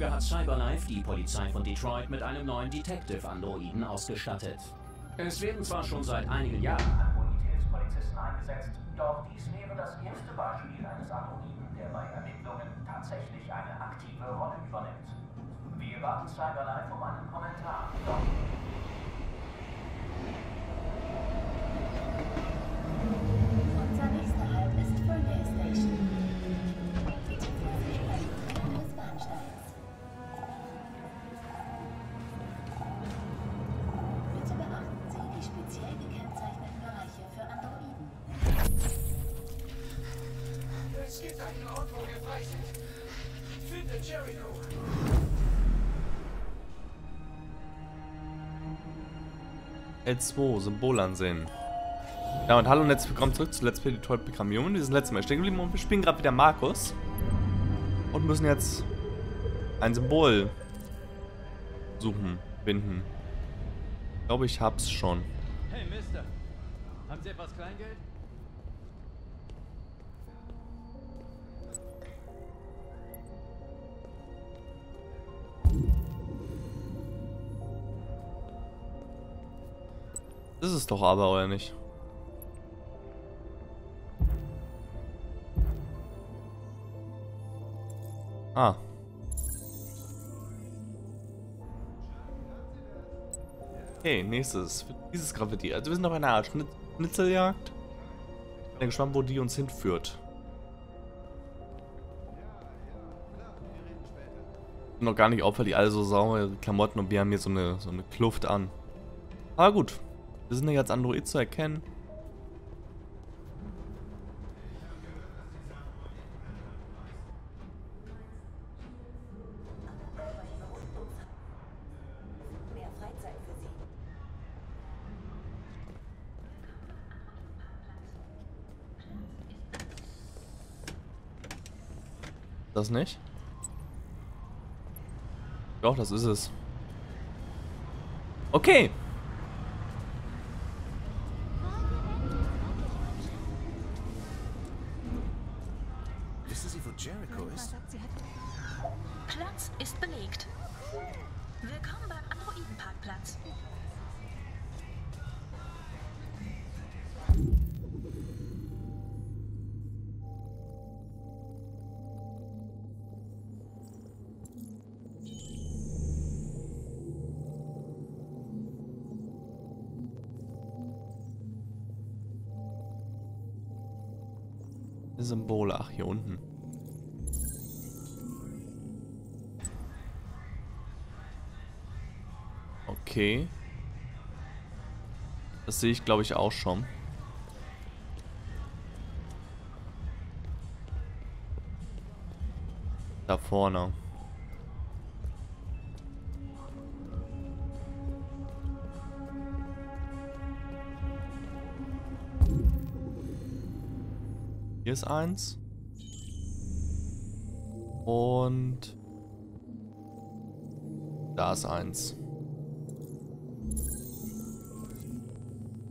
Tage hat Cyberlife die Polizei von Detroit mit einem neuen Detective-Androiden ausgestattet. Es werden zwar schon seit einigen Jahren Bonitätspolizisten eingesetzt, doch dies wäre das erste Beispiel eines Androiden, der bei Ermittlungen tatsächlich eine aktive Rolle übernimmt. Wir warten Cyberlife um einen Kommentar. Doch Unser nächster Halt ist Fernway Station. L2, Symbol ansehen. Ja, und hallo und herzlich willkommen zurück zu Let's Play Detroit Become Human. Wir sind letztes Mal stehen geblieben und wir spielen gerade wieder Markus. Und müssen jetzt ein Symbol suchen, finden. Ich glaube, ich hab's schon. Hey, Mister. Haben Sie etwas Kleingeld? Ist es doch aber, oder nicht? Ah. Okay, nächstes. Dieses Graffiti. Also wir sind auf einer Art Schnitzeljagd. Bin gespannt, wo die uns hinführt. Noch gar nicht auf, weil die alle so saubere Klamotten und wir haben hier so eine, so eine Kluft an. Aber gut. Wir sind ja als Android zu erkennen. Das nicht? Doch, das ist es. Okay. Jericho ist? Platz ist belegt. Willkommen beim Androidenparkplatz. Symbole. Ach, hier unten. Okay. Das sehe ich, glaube ich, auch schon. Da vorne. Hier ist eins. Und da ist eins.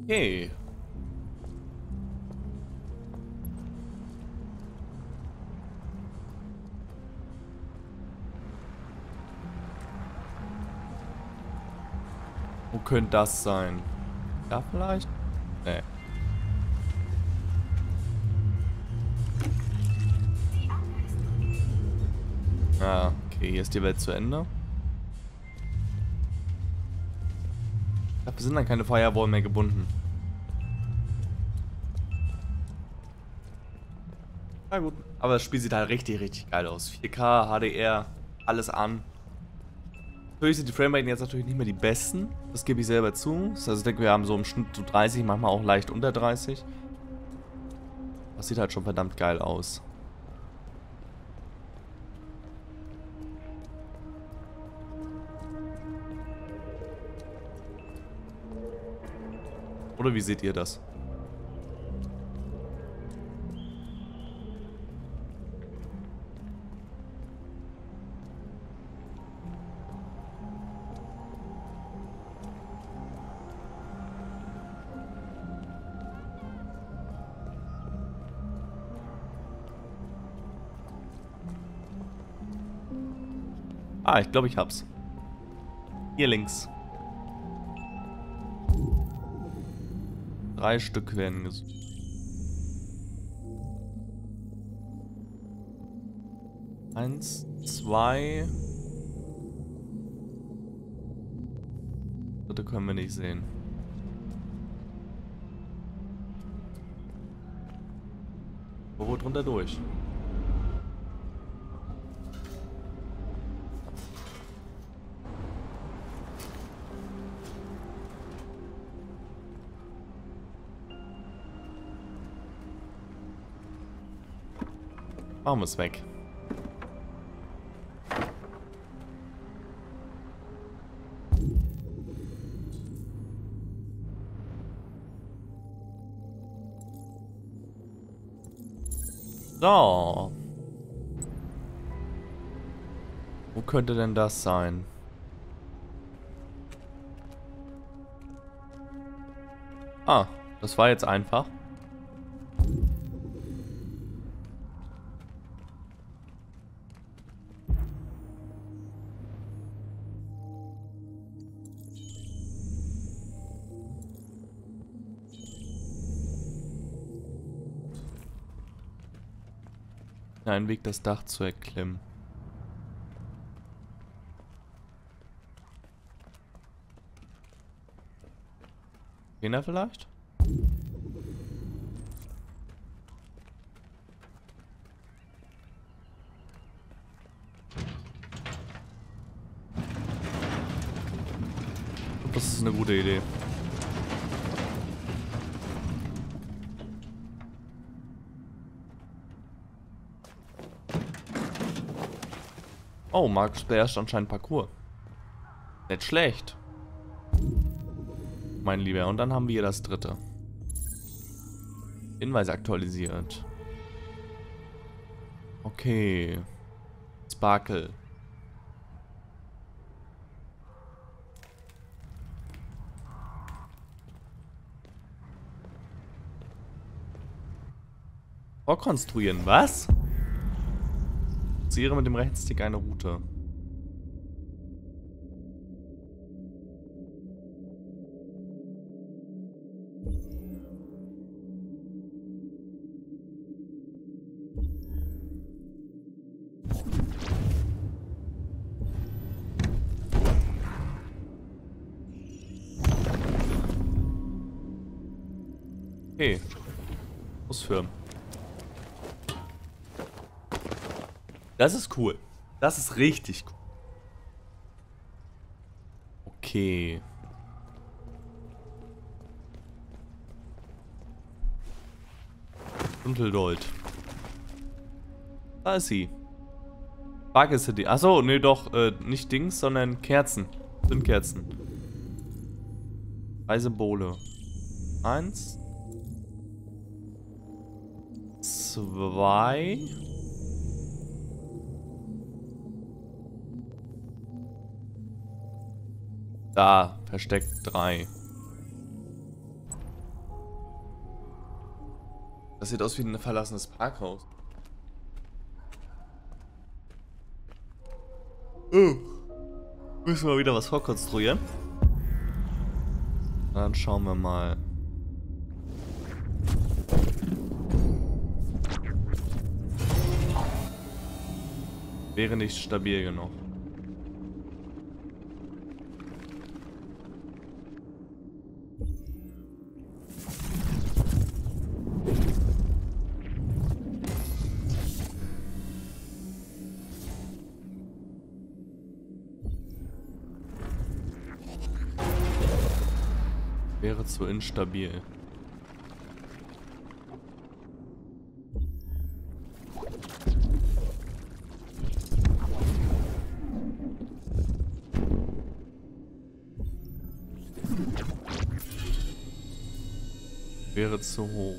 Okay. Wo könnte das sein? Da vielleicht? Nee. Ah, okay, hier ist die Welt zu Ende. Ich glaube, wir sind an keine Firewall mehr gebunden. Gut. Aber das Spiel sieht halt richtig, richtig geil aus. 4K, HDR, alles an. Natürlich sind die Frameraten jetzt natürlich nicht mehr die besten. Das gebe ich selber zu. Also ich denke, wir haben so im Schnitt so 30, manchmal auch leicht unter 30. Das sieht halt schon verdammt geil aus. Oder wie seht ihr das? Ah, ich glaube, ich hab's. Hier links. Drei Stück werden gesucht. Eins, zwei. Dritte können wir nicht sehen. Wo drunter durch? Wir es weg. So. Wo könnte denn das sein? Ah, das war jetzt einfach. Ein Weg, das Dach zu erklimmen. Gehen da vielleicht? Das ist eine gute Idee. Markus beherrscht anscheinend Parcours. Nicht schlecht. Mein Lieber. Und dann haben wir hier das dritte. Hinweis aktualisiert. Okay. Sparkle. Vorkonstruieren, was? Ziere mit dem Rechenstick eine Route. Das ist cool. Das ist richtig cool. Okay. Dunkelgold. Da ist sie. Bug ist die. Achso, nee, doch, äh, nicht Dings, sondern Kerzen. Sind Kerzen. Drei Symbole. Eins. Zwei. Da, versteckt drei. Das sieht aus wie ein verlassenes Parkhaus. Oh. Müssen wir wieder was vorkonstruieren? Dann schauen wir mal. Wäre nicht stabil genug. Wäre zu instabil. Wäre zu hoch.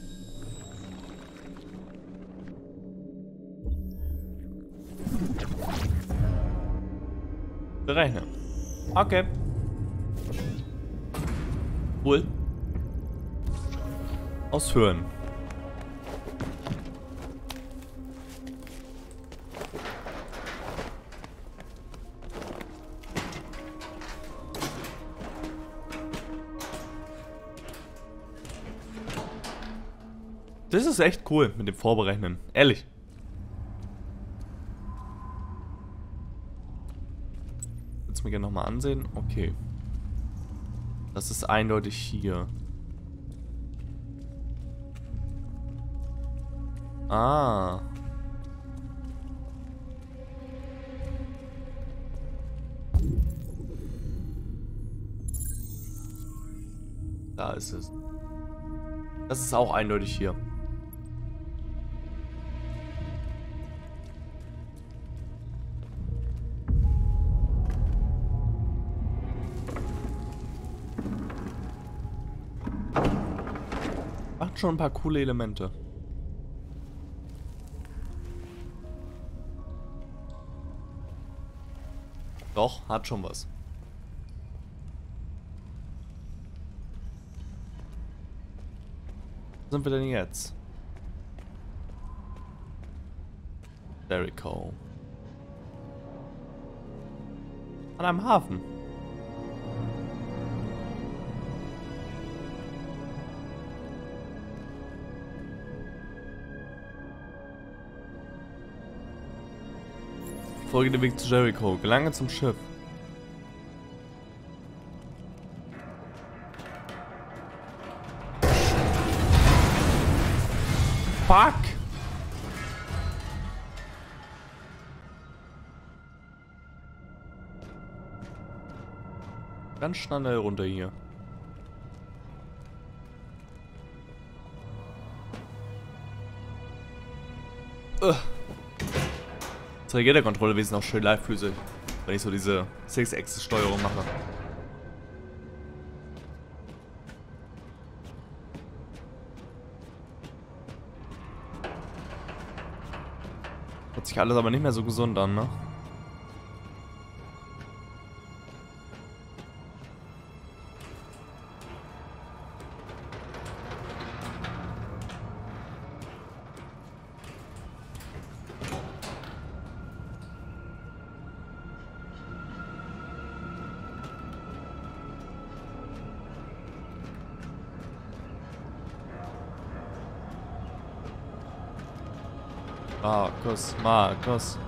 Berechnen. Okay. Wohl. Ausführen. Das ist echt cool mit dem Vorberechnen. Ehrlich. Jetzt mir gerne nochmal ansehen. Okay. Das ist eindeutig hier. Ah. Da ist es. Das ist auch eindeutig hier. Schon ein paar coole Elemente. Doch, hat schon was. Wo sind wir denn jetzt? Jericho. An einem Hafen. Folge den Weg zu Jericho. Gelange zum Schiff. Fuck! Ganz schnell runter hier. Triggerkontrolle wesen auch schön live füße, wenn ich so diese Six-Axis-Steuerung mache. Hört sich alles aber nicht mehr so gesund an, ne? Markus, Markus.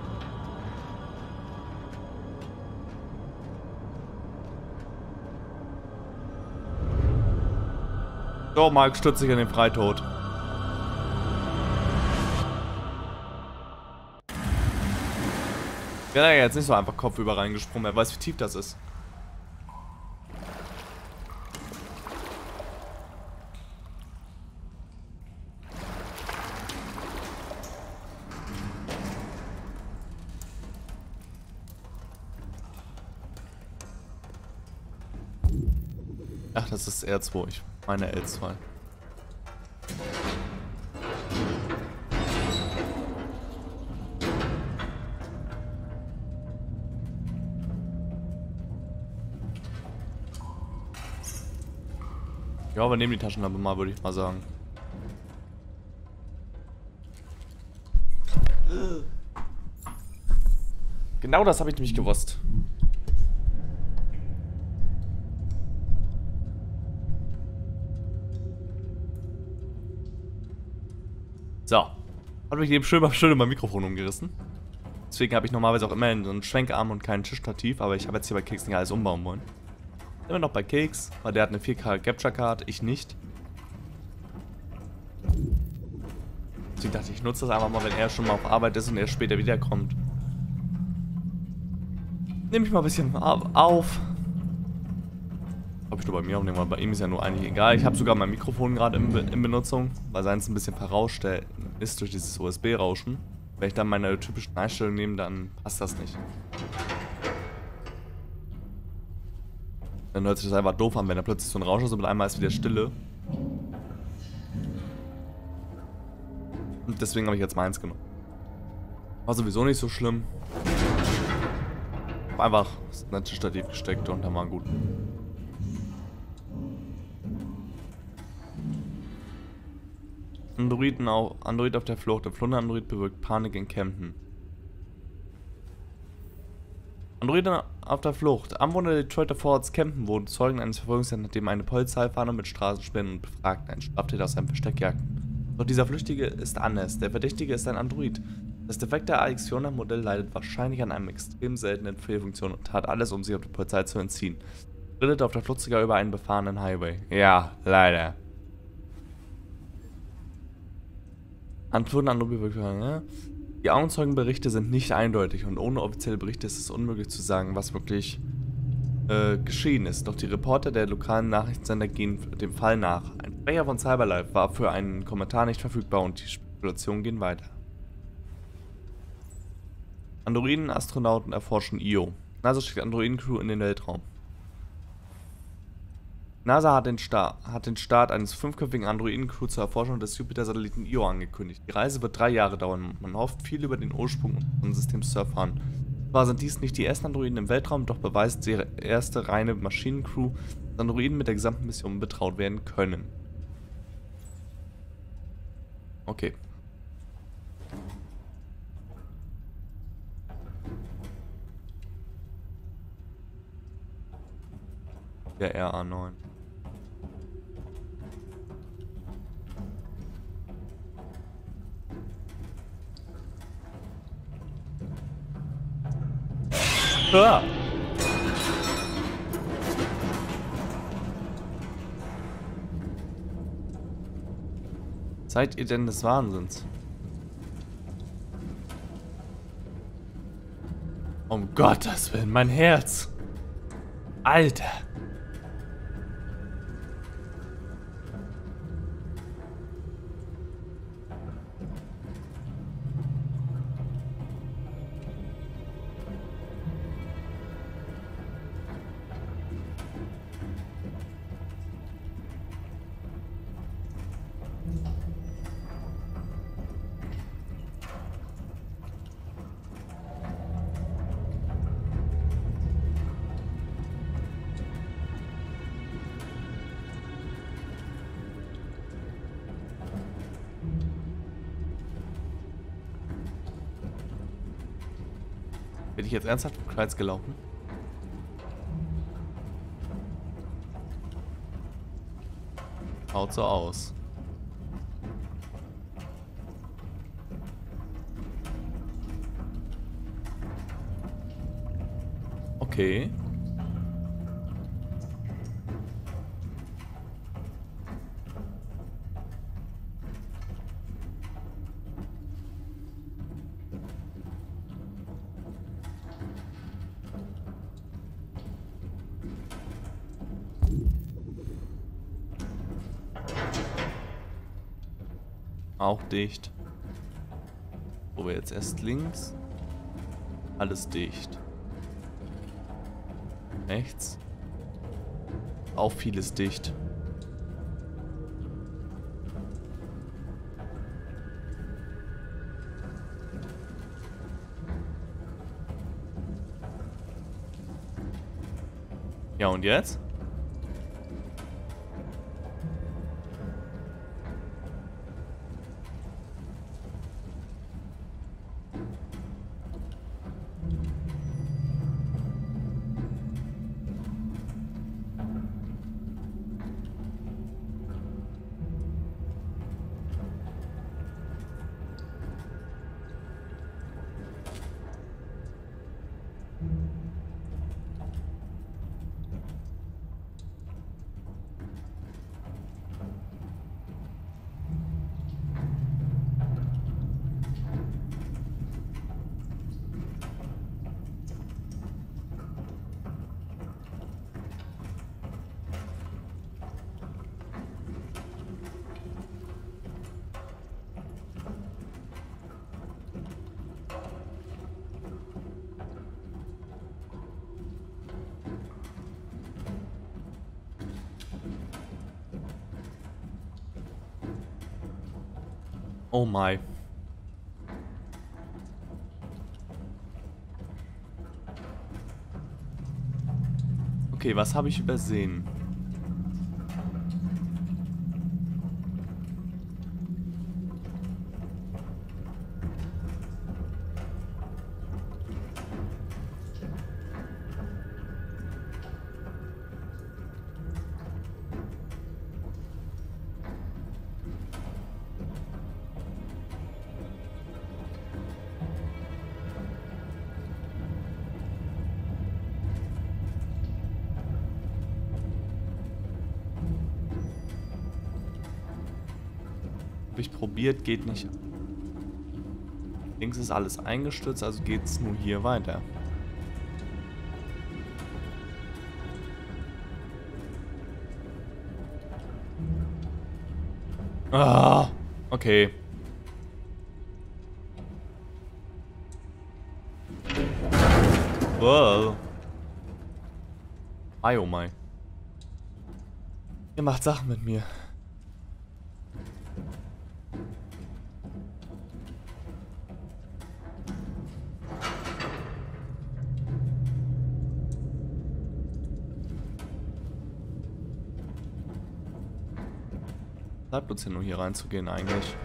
So, Mark stürzt sich in den Freitod. Wäre ja jetzt nicht so einfach kopfüber reingesprungen, wer weiß, wie tief das ist. Das ist R2. Ich meine L2. Ja, aber nehmen die Taschenlampe mal, würde ich mal sagen. Genau das habe ich nämlich gewusst. Hat mich eben schön mal schön mein Mikrofon umgerissen. Deswegen habe ich normalerweise auch immer einen Schwenkarm und keinen Tischstativ, aber ich habe jetzt hier bei Keks nicht alles umbauen wollen. Immer noch bei Keks, weil der hat eine 4K Capture Card, ich nicht. Deswegen dachte ich, ich nutze das einfach mal, wenn er schon mal auf Arbeit ist und er später wiederkommt. Nehme ich mal ein bisschen auf. Ob ich nur bei mir aufnehme, weil bei ihm ist ja nur eigentlich egal. Ich habe sogar mein Mikrofon gerade in, in, Benutzung, weil seins ein bisschen verrauscht ist durch dieses USB-Rauschen. Wenn ich dann meine typischen Einstellungen nehme, dann passt das nicht. Dann hört sich das einfach doof an, wenn er plötzlich so ein Rausch ist und einmal ist wieder Stille. Und deswegen habe ich jetzt meins genommen. War sowieso nicht so schlimm. Hab einfach das nette Stativ gesteckt und dann war gut. Androiden auf, Android auf der Flucht. Der flohende Android bewirkt Panik in Camden. Androiden auf der Flucht. Anwohner der Detroiter Vororts Camden wurden Zeugen eines Verfolgungsjagds, nachdem eine Polizeifahnder mit Straßensperren und befragten einen Straftäter aus seinem Versteck jagten. Doch dieser Flüchtige ist anders. Der Verdächtige ist ein Android. Das defekte AX400-Modell leidet wahrscheinlich an einem extrem seltenen Fehlfunktion und tat alles, um sich auf die Polizei zu entziehen. Rittet auf der Flucht sogar über einen befahrenen Highway. Ja, leider. Antworten an Lobbybewegung, ja? Die Augenzeugenberichte sind nicht eindeutig und ohne offizielle Berichte ist es unmöglich zu sagen, was wirklich äh, geschehen ist. Doch die Reporter der lokalen Nachrichtensender gehen dem Fall nach. Ein Sprecher von Cyberlife war für einen Kommentar nicht verfügbar und die Spekulationen gehen weiter. Androiden-Astronauten erforschen Io. NASA schickt Androiden-Crew in den Weltraum. NASA hat den, hat den Start eines fünfköpfigen Androiden-Crew zur Erforschung des Jupiter-Satelliten Io angekündigt. Die Reise wird drei Jahre dauern man hofft viel über den Ursprung unseres Systems zu erfahren. Zwar sind dies nicht die ersten Androiden im Weltraum, doch beweist ihre erste reine Maschinencrew, dass Androiden mit der gesamten Mission betraut werden können. Okay. Der RA9. Ah. Seid ihr denn des Wahnsinns? Um Gottes Willen, mein Herz. Alter. Jetzt ernsthaft Kreuz gelaufen? Haut so aus. Okay. Auch dicht. Wo wir jetzt erst links. Alles dicht. Rechts. Auch vieles dicht. Ja, und jetzt? Oh my. Okay, was habe ich übersehen? Habe ich probiert, geht nicht. Links ist alles eingestürzt, also geht es nur hier weiter. Ah, okay. Wow. Ei, oh mein. Ihr macht Sachen mit mir. Ja nur hier reinzugehen eigentlich.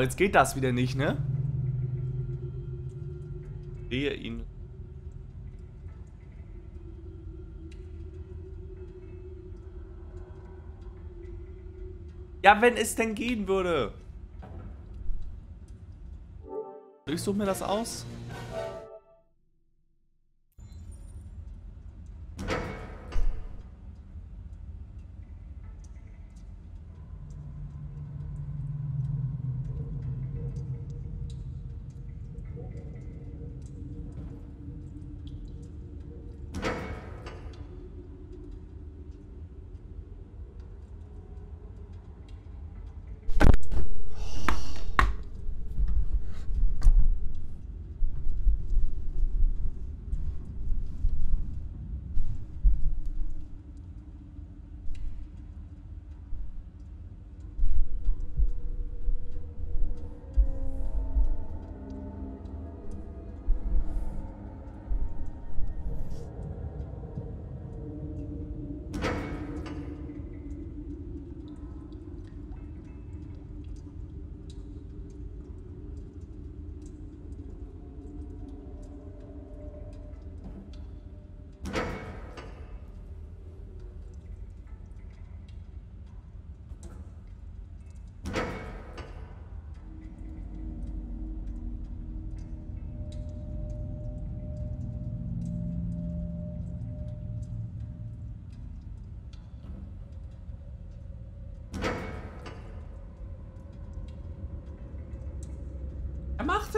Oh, jetzt geht das wieder nicht, ne? Sehe ihn. Ja, wenn es denn gehen würde. Ich suche mir das aus.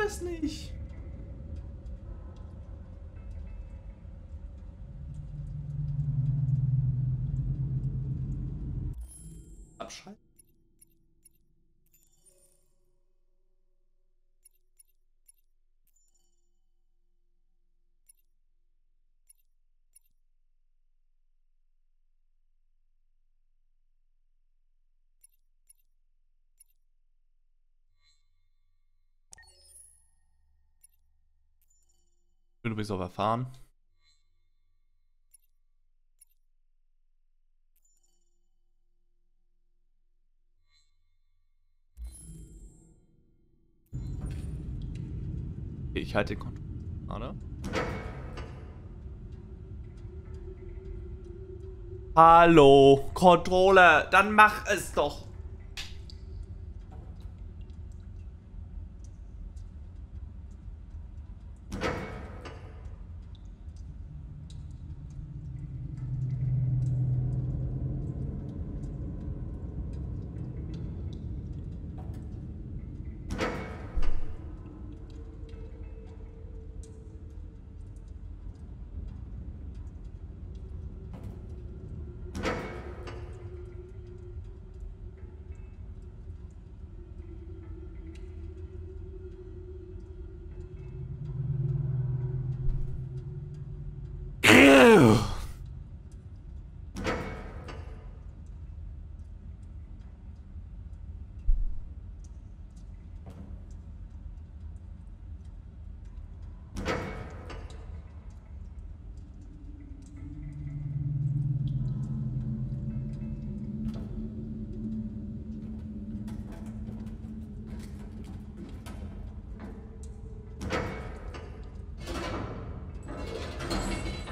Es nicht. Bin übrigens auf erfahren. Ich halte den Controller. Hallo, Controller, dann mach es doch.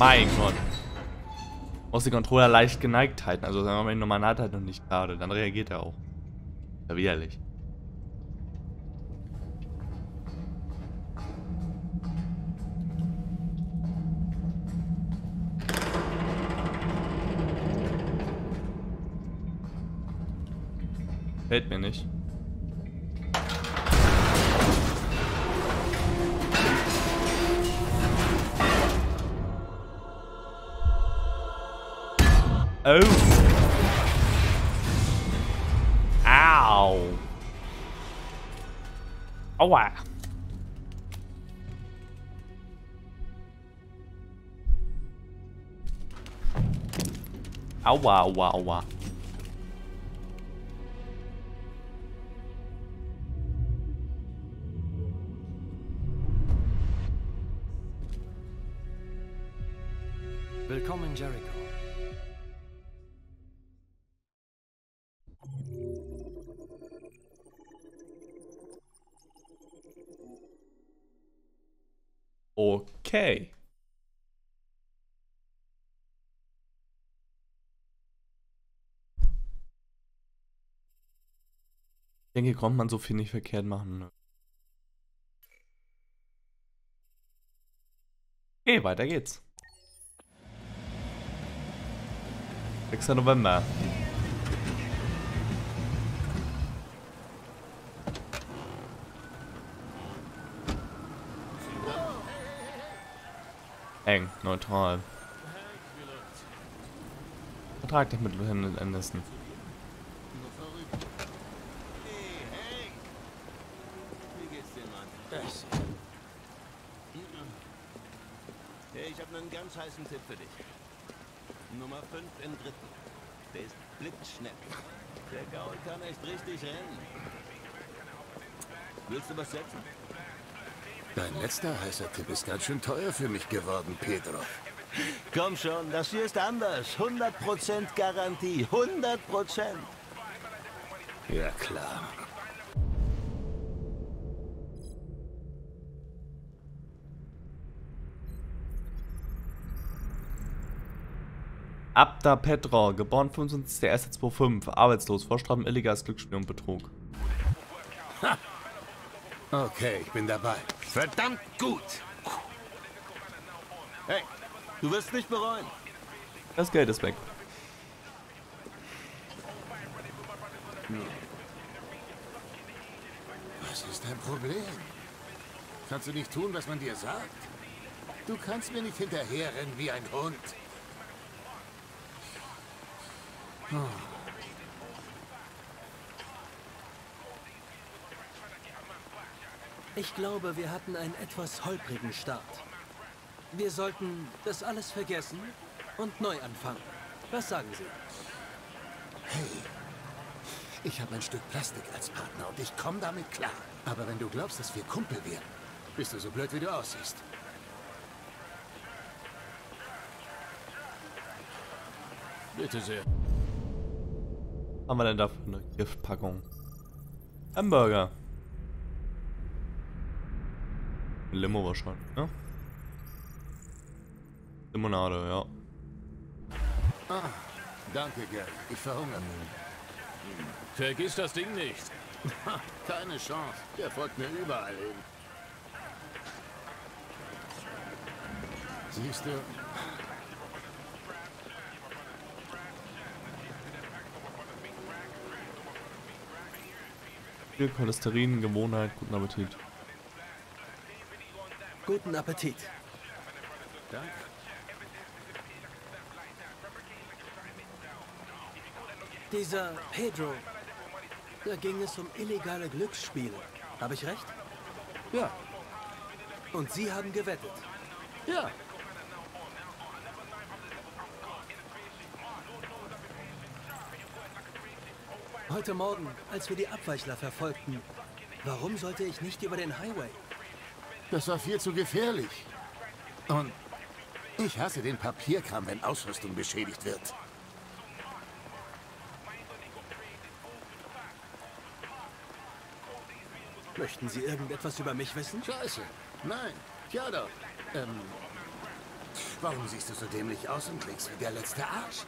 Mein Gott. Muss die Controller leicht geneigt halten. Also sagen wir mal, normal hat halt noch nicht gerade. Dann reagiert er auch. Ja, widerlich. Fällt mir nicht. why. Wow, wow, wow. Okay. Ich denke, kommt man so viel nicht verkehrt machen. ne? Okay, weiter geht's. 6. November. Eng, neutral. Vertrag dich mit Lieutenant Anderson. Hey, ich habe einen ganz heißen Tipp für dich. Nummer 5 im dritten. Der ist blitzschnell. Der Gaul kann echt richtig rennen. Willst du was setzen? Dein letzter heißer Tipp ist ganz schön teuer für mich geworden, Pedro. Komm schon, das hier ist anders. 100% Garantie. 100%. Ja, klar. Abda Petra, geboren 25.01.2005, arbeitslos, Vorstrafen illegales Glücksspiel und Betrug. Okay, ich bin dabei. Verdammt gut. Hey, du wirst nicht bereuen. Das Geld ist weg. Was ist dein Problem? Kannst du nicht tun, was man dir sagt? Du kannst mir nicht hinterherrennen wie ein Hund. Ich glaube, wir hatten einen etwas holprigen Start. Wir sollten das alles vergessen und neu anfangen. Was sagen Sie? Hey, ich habe ein Stück Plastik als Partner und ich komme damit klar. Aber wenn du glaubst, dass wir Kumpel werden, bist du so blöd, wie du aussiehst. Bitte sehr. Haben wir denn da für eine Giftpackung? Hamburger. Limo wahrscheinlich, ne? Limonade, ja. Ah, danke, Gary. Ich verhungere. Vergiss das Ding nicht. Keine Chance. Der folgt mir überall hin. Siehst du, Viel Cholesterin, Gewohnheit, guten Appetit. Guten Appetit. danke. Dieser Pedro, da ging es um illegale Glücksspiele. Habe ich recht? Ja, Und Sie haben gewettet. ja. Heute Morgen, als wir die Abweichler verfolgten, warum sollte ich nicht über den Highway? Das war viel zu gefährlich. Und ich hasse den Papierkram, wenn Ausrüstung beschädigt wird. Möchten Sie irgendetwas über mich wissen? Scheiße. Nein. Ja doch. Ähm, Warum siehst du so dämlich aus und klingst wie der letzte Arsch?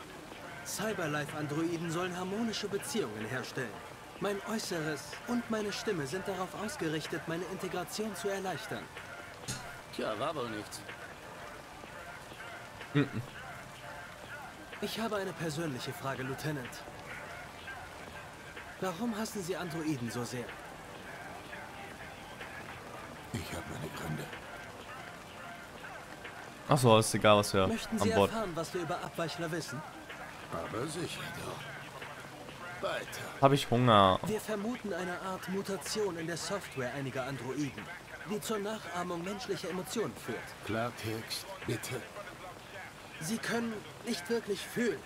Cyberlife-Androiden sollen harmonische Beziehungen herstellen. Mein Äußeres und meine Stimme sind darauf ausgerichtet, meine Integration zu erleichtern. Tja, war wohl nichts. Ich habe eine persönliche Frage, Lieutenant. Warum hassen Sie Androiden so sehr? Ich habe meine Gründe. Achso, ist egal, was wir Möchten an Sie Bord. erfahren, was wir über Abweichler wissen? Aber sicher doch. Habe ich Hunger. Wir vermuten eine Art Mutation in der Software einiger Androiden, die zur Nachahmung menschlicher Emotionen führt. Klartext, bitte. Sie können nicht wirklich fühlen,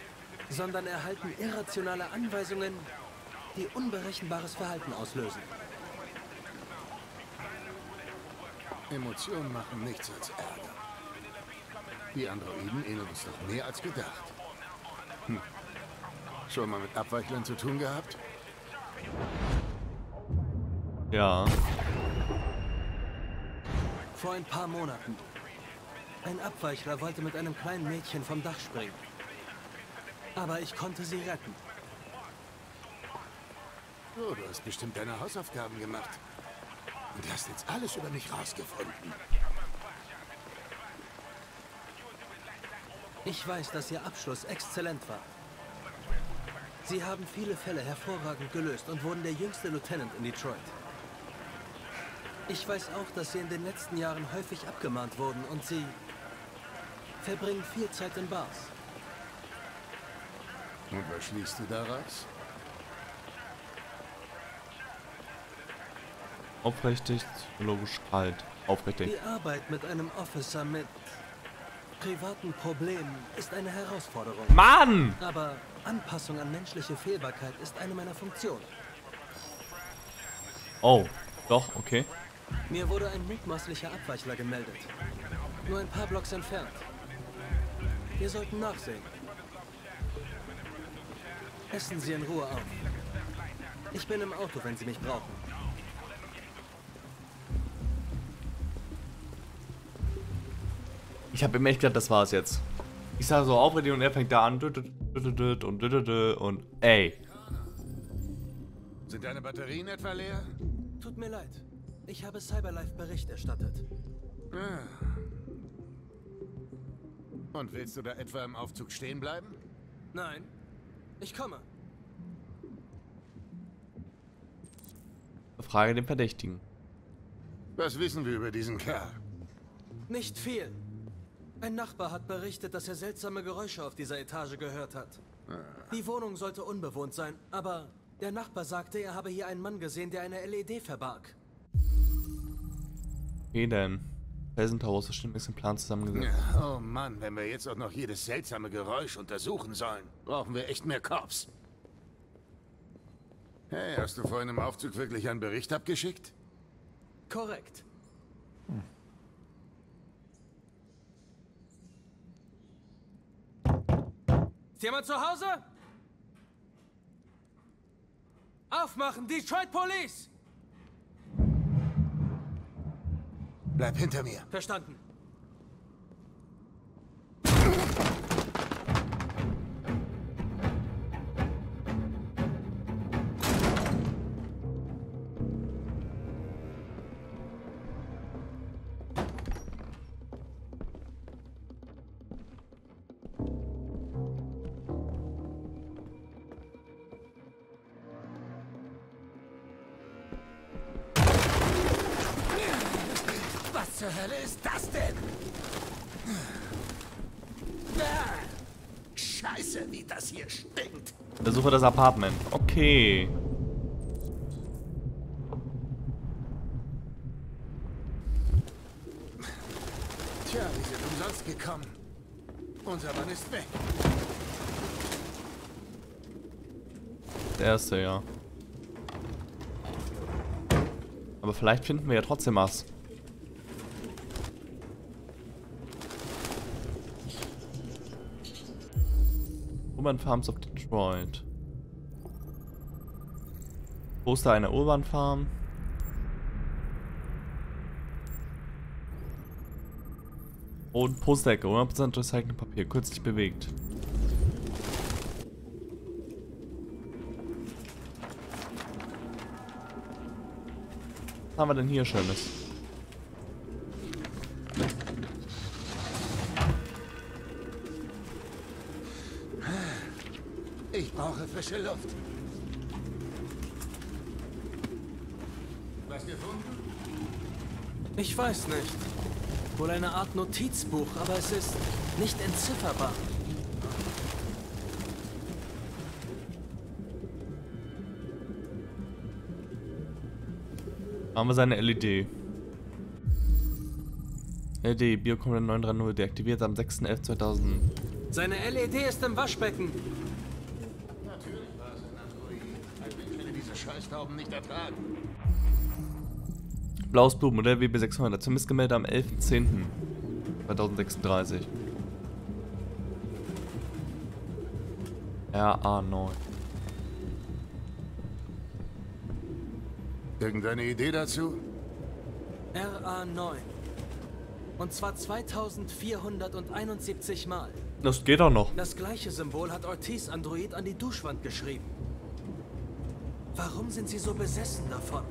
sondern erhalten irrationale Anweisungen, die unberechenbares Verhalten auslösen. Emotionen machen nichts als Ärger. Die Androiden ähneln uns doch mehr als gedacht. Hm. Schon mal mit Abweichlern zu tun gehabt? Ja. Vor ein paar Monaten. Ein Abweichler wollte mit einem kleinen Mädchen vom Dach springen. Aber ich konnte sie retten. Oh, du hast bestimmt deine Hausaufgaben gemacht. Und hast jetzt alles über mich rausgefunden. Ich weiß, dass Ihr Abschluss exzellent war. Sie haben viele Fälle hervorragend gelöst und wurden der jüngste Lieutenant in Detroit. Ich weiß auch, dass Sie in den letzten Jahren häufig abgemahnt wurden und Sie verbringen viel Zeit in Bars. Und was schließt du daraus? Aufrichtig, logisch kalt. Aufrichtig. Die Arbeit mit einem Officer mit privaten Problemen ist eine Herausforderung. Mann! Aber Anpassung an menschliche Fehlbarkeit ist eine meiner Funktionen. Oh, doch, okay. Mir wurde ein mutmaßlicher Abweichler gemeldet. Nur ein paar Blocks entfernt. Wir sollten nachsehen. Essen Sie in Ruhe auf. Ich bin im Auto, wenn Sie mich brauchen. Ich habe ihm echt gedacht, das war's jetzt. Ich sage so aufrichtig und er fängt da an. Und und ey. Sind deine Batterien etwa leer? Tut mir leid. Ich habe Cyberlife Bericht erstattet. Ah. Und willst du da etwa im Aufzug stehen bleiben? Nein. Ich komme. Frage den Verdächtigen. Was wissen wir über diesen Kerl? Nicht viel. Ein Nachbar hat berichtet, dass er seltsame Geräusche auf dieser Etage gehört hat. Die Wohnung sollte unbewohnt sein, aber der Nachbar sagte, er habe hier einen Mann gesehen, der eine LED verbarg. Okay, denn. Felsen Tower ist bestimmt ein Plan zusammengesetzt. Ja, oh Mann, wenn wir jetzt auch noch jedes seltsame Geräusch untersuchen sollen, brauchen wir echt mehr Cops. Hey, hast du vorhin im Aufzug wirklich einen Bericht abgeschickt? Korrekt. Ist jemand zu Hause? Aufmachen, Detroit Police! Bleib hinter mir. Verstanden. Besuche das Apartment. Okay. Tja, wir sind umsonst gekommen. Unser Mann ist weg. Der erste, ja. Aber vielleicht finden wir ja trotzdem was. Urban Farms of Detroit. Poster einer Urban Farm. Und Postdecke, 100% recyceltes Papier, kürzlich bewegt. Was haben wir denn hier Schönes? Frische Luft. Was gefunden? Ich weiß nicht. Wohl eine Art Notizbuch, aber es ist nicht entzifferbar. Haben wir seine LED. LED, Biokomponent 930, deaktiviert am 6.11.2000. Seine LED ist im Waschbecken. Natürlich war es ein Android. Ein Mensch würde Scheißtauben nicht ertragen. Blaues Blut, Modell WB600, zumindest gemeldet am 11.10.2036. RA9. Irgendeine Idee dazu? RA9. Und zwar 2471 Mal. Das geht auch noch. Das gleiche Symbol hat Ortiz Android an die Duschwand geschrieben. Warum sind Sie so besessen davon?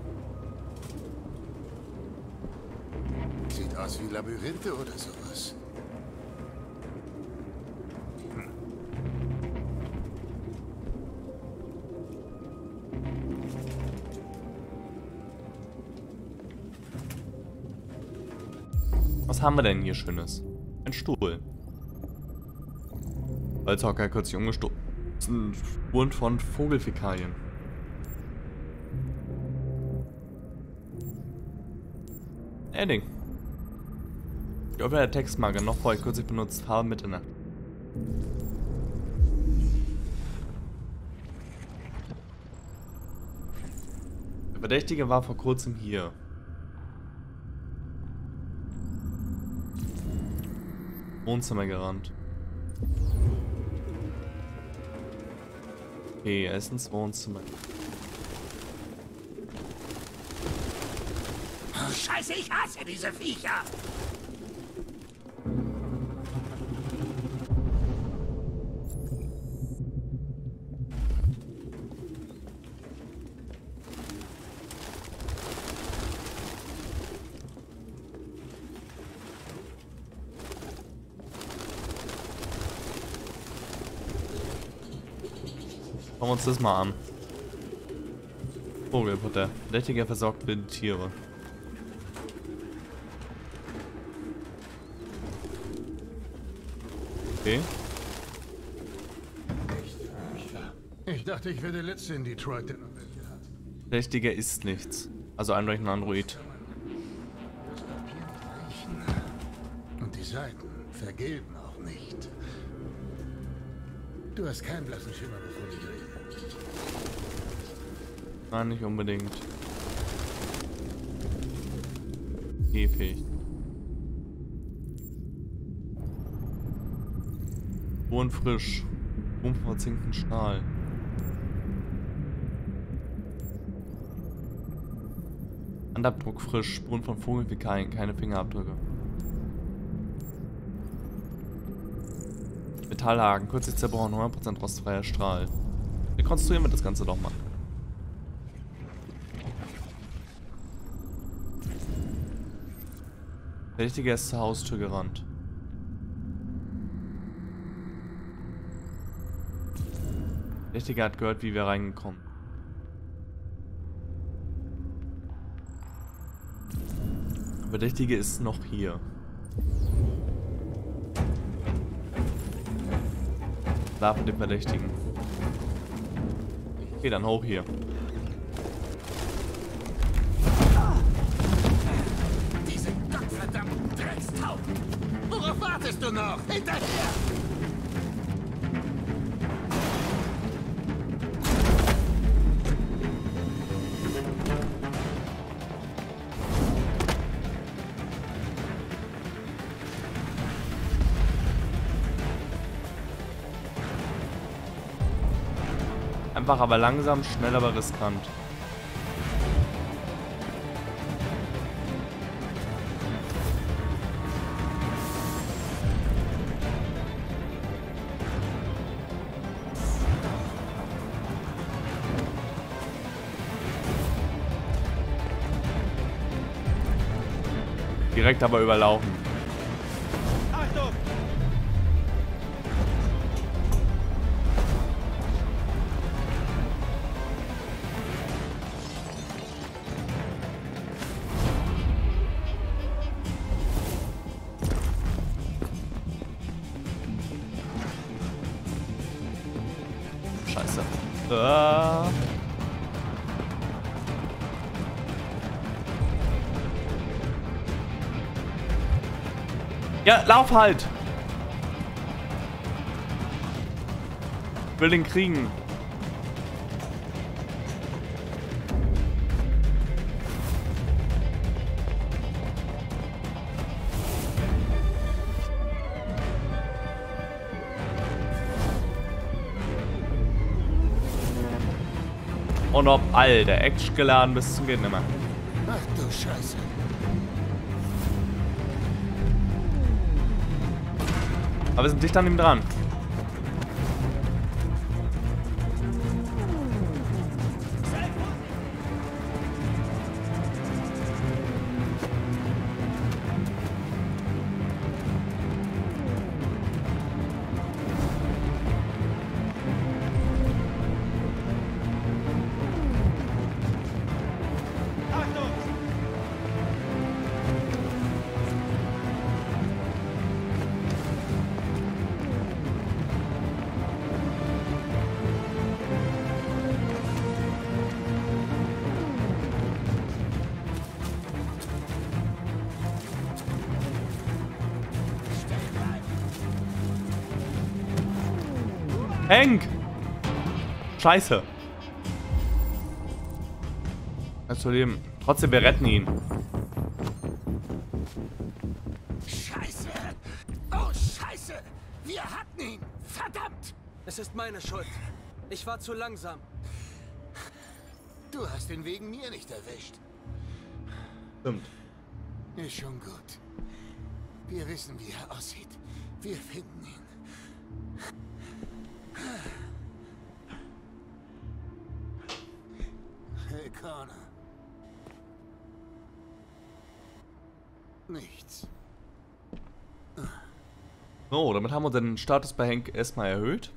Sieht aus wie Labyrinthe oder sowas. Was haben wir denn hier Schönes? Ein Stuhl. Holzhocker kürzlich umgestoßen. Spuren von Vogelfäkalien. Edding. Ich öffne der Textmarke, noch vorher kürzlich benutzt, Farbe Mitternacht. Der Verdächtige war vor kurzem hier. Wohnzimmer gerannt. Okay, er ist ins Wohnzimmer. Scheiße, ich hasse diese Viecher! Schauen wir uns das mal an. Vogelfutter. Verdächtiger versorgt wilde Tiere. Okay. Ich dachte, ich wäre der Letzte in Detroit, der noch welche hat. Verdächtiger ist nichts. Also eindeutig ein Android. Das Papier nicht riechen. Und die Seiten vergilben auch nicht. Du hast keinen blassen Schimmer, wovon ich rede. Nein, nicht unbedingt. Käfig. Spuren frisch. Rumpf verzinkten Stahl. Handabdruck frisch. Spuren von Vogelfäkalien, keine Fingerabdrücke. Metallhaken, kürzlich zerbrochen, 100% rostfreier Strahl. Rekonstruieren wir das Ganze doch mal. Verdächtiger ist zur Haustür gerannt. Verdächtiger hat gehört, wie wir reingekommen. Verdächtige ist noch hier. Schlafen den Verdächtigen. Okay, dann hoch hier. Diese gottverdammten Dreckstauben! Worauf wartest du noch? Hinterher! Einfach aber langsam, schnell aber riskant. Direkt aber überlaufen. Lauf halt! Will den kriegen. Und ob Alter, Action geladen bis zum geht nimmer. Ach du Scheiße. Aber wir sind dicht an ihm dran. Scheiße. Er zu leben. Trotzdem, wir retten ihn. Scheiße. Oh, Scheiße. Wir hatten ihn. Verdammt. Es ist meine Schuld. Ich war zu langsam. Du hast ihn wegen mir nicht erwischt. Stimmt. Ist schon gut. Wir wissen, wie er aussieht. Wir finden ihn. So, damit haben wir den Status bei Hank erstmal erhöht.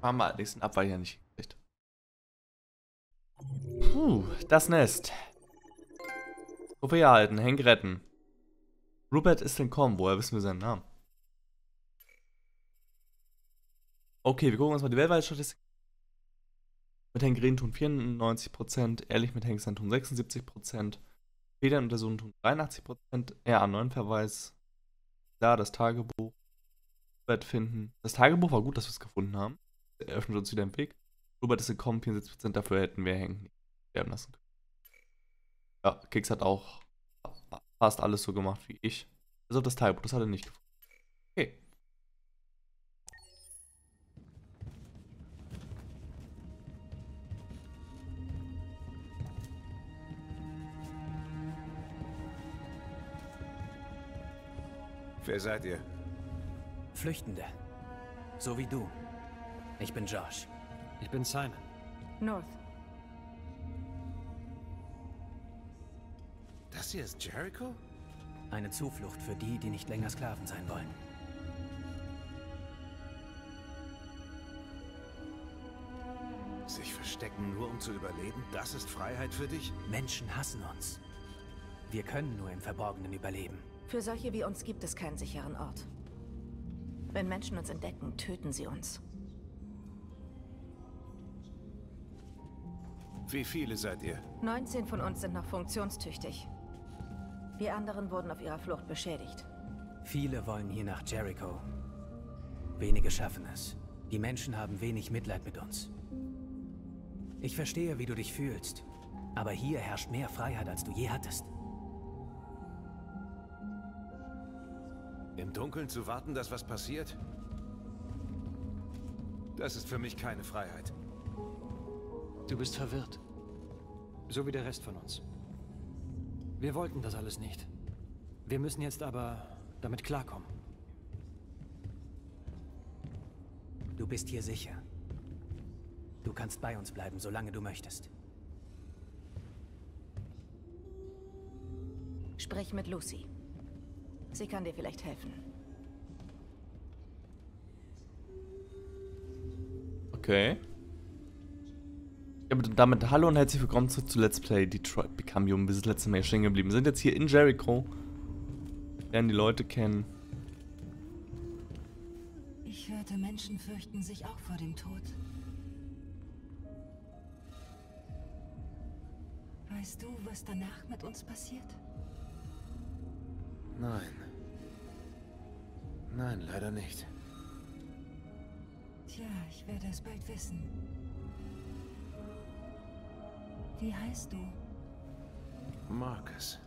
Haben wir den Abweicher nicht gekriegt. Puh, das Nest. Trophäe erhalten, Hank retten. Rupert ist entkommen, woher wissen wir seinen Namen? Okay, wir gucken uns mal die weltweite Statistik. Mit Hank reden tun 94%, ehrlich mit Hank sein tun 76%, Federn untersuchen tun 83%, er an neuen Verweis, da das Tagebuch, Robert finden. Das Tagebuch war gut, dass wir es gefunden haben. Er öffnet uns wieder den Weg. Robert ist gekommen, 74% dafür hätten wir nicht sterben lassen können. Ja, Keks hat auch fast alles so gemacht wie ich. Also das Tagebuch, das hat er nicht gefunden. Wer seid ihr? Flüchtende. So wie du. Ich bin Josh. Ich bin Simon. North. Das hier ist Jericho? Eine Zuflucht für die, die nicht länger Sklaven sein wollen. Sich verstecken nur um zu überleben? Das ist Freiheit für dich? Menschen hassen uns. Wir können nur im Verborgenen überleben. Für solche wie uns gibt es keinen sicheren Ort. Wenn Menschen uns entdecken, töten sie uns. Wie viele seid ihr? 19 von uns sind noch funktionstüchtig. Die anderen wurden auf ihrer Flucht beschädigt. Viele wollen hier nach Jericho. Wenige schaffen es. Die Menschen haben wenig Mitleid mit uns. Ich verstehe, wie du dich fühlst. Aber hier herrscht mehr Freiheit, als du je hattest. Dunkeln zu warten, dass was passiert? Das ist für mich keine Freiheit. Du bist verwirrt. So wie der Rest von uns. Wir wollten das alles nicht. Wir müssen jetzt aber damit klarkommen. Du bist hier sicher. Du kannst bei uns bleiben, solange du möchtest. Sprich mit Lucy. Sie kann dir vielleicht helfen. Okay. Ja, damit hallo und herzlich willkommen zurück zu Let's Play Detroit Become Human. Wir sind das letzte Mal stehen geblieben. Wir sind jetzt hier in Jericho. Lernen die Leute kennen. Ich hörte, Menschen fürchten sich auch vor dem Tod. Weißt du, was danach mit uns passiert? Nein. Nein, leider nicht. Tja, ich werde es bald wissen. Wie heißt du? Marcus.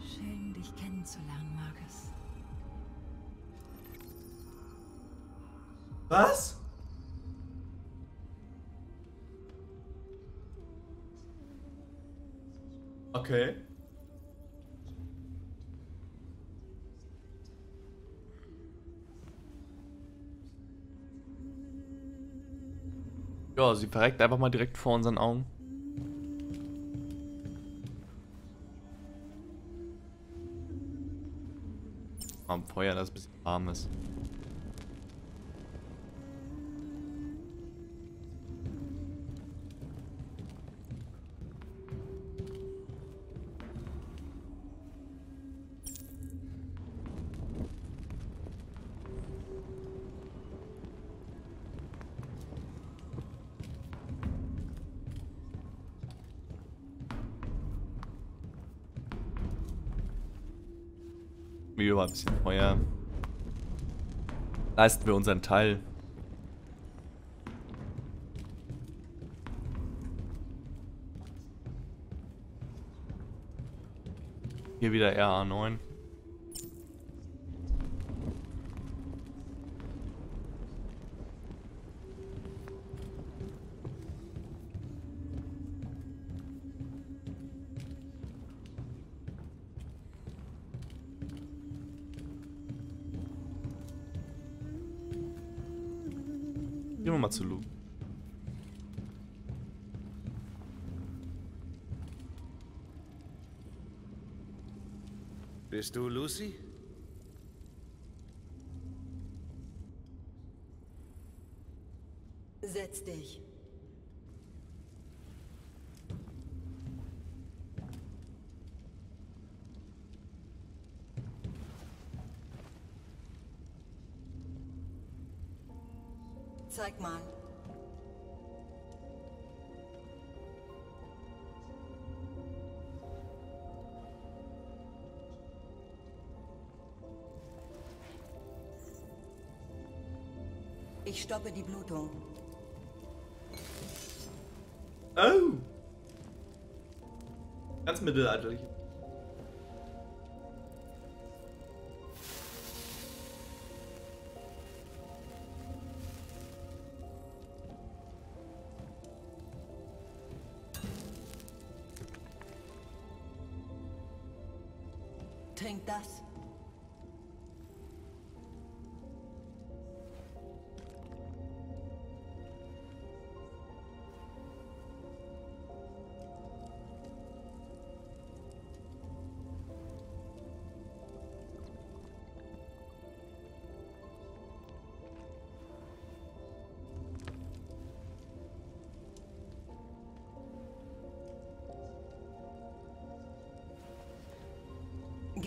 Schön, dich kennenzulernen, Marcus. Was? Okay. Ja, sie verreckt einfach mal direkt vor unseren Augen. Am Feuer, das ein bisschen warm ist. Ein bisschen Feuer. Leisten wir unseren Teil. Hier wieder RA9. Wir mal zu Lu. Bist du Lucy? Setz dich. Zeig mal. Ich stoppe die Blutung. Oh! Ganz mittelalterlich.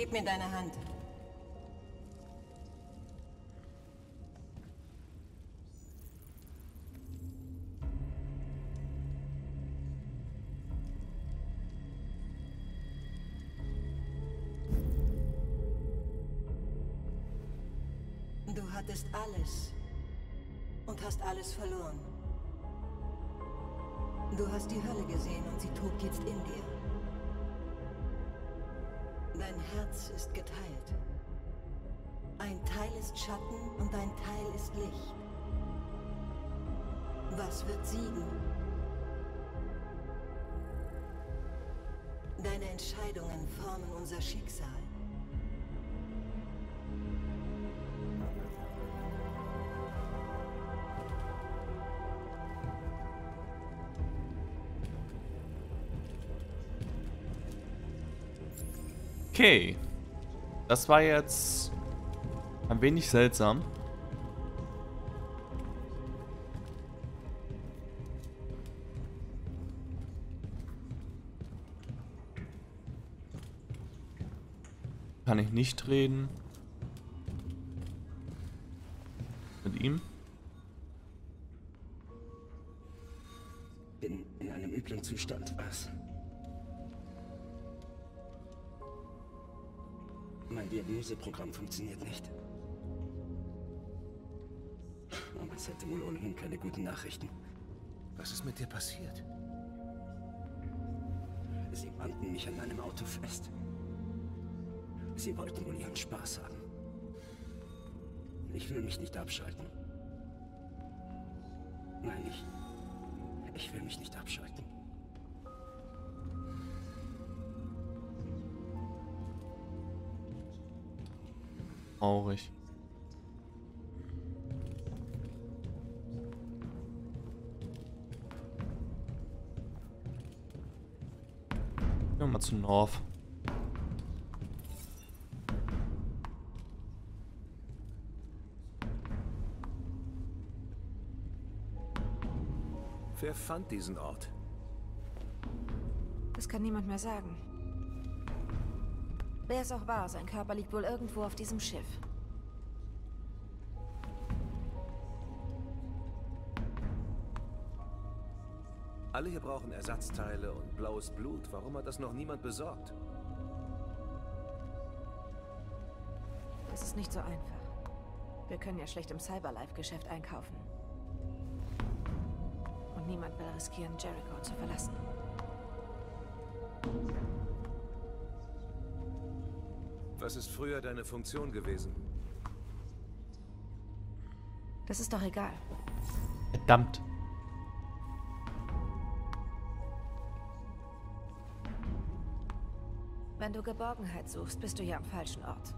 Gib mir deine Hand. Du hattest alles und hast alles verloren. Du hast die Hölle gesehen und sie tobt jetzt in dir. ist geteilt. Ein Teil ist Schatten und ein Teil ist Licht. Was wird siegen? Deine Entscheidungen formen unser Schicksal. Okay. Das war jetzt ein wenig seltsam. Kann ich nicht reden. Mit ihm? Bin in einem üblen Zustand. Was? Mein Diagnoseprogramm funktioniert nicht. Aber es hätte wohl ohnehin keine guten Nachrichten. Was ist mit dir passiert? Sie banden mich an meinem Auto fest. Sie wollten wohl ihren Spaß haben. Ich will mich nicht abschalten. Nein, ich... Ich will mich nicht abschalten. Traurig. Gehen wir mal zu North. Wer fand diesen Ort? Das kann niemand mehr sagen. Wer es auch war, sein Körper liegt wohl irgendwo auf diesem Schiff. Alle hier brauchen Ersatzteile und blaues Blut. Warum hat das noch niemand besorgt? Das ist nicht so einfach. Wir können ja schlecht im Cyberlife-Geschäft einkaufen. Und niemand will riskieren, Jericho zu verlassen. Was ist früher deine Funktion gewesen? Das ist doch egal. Verdammt. Wenn du Geborgenheit suchst, bist du hier am falschen Ort.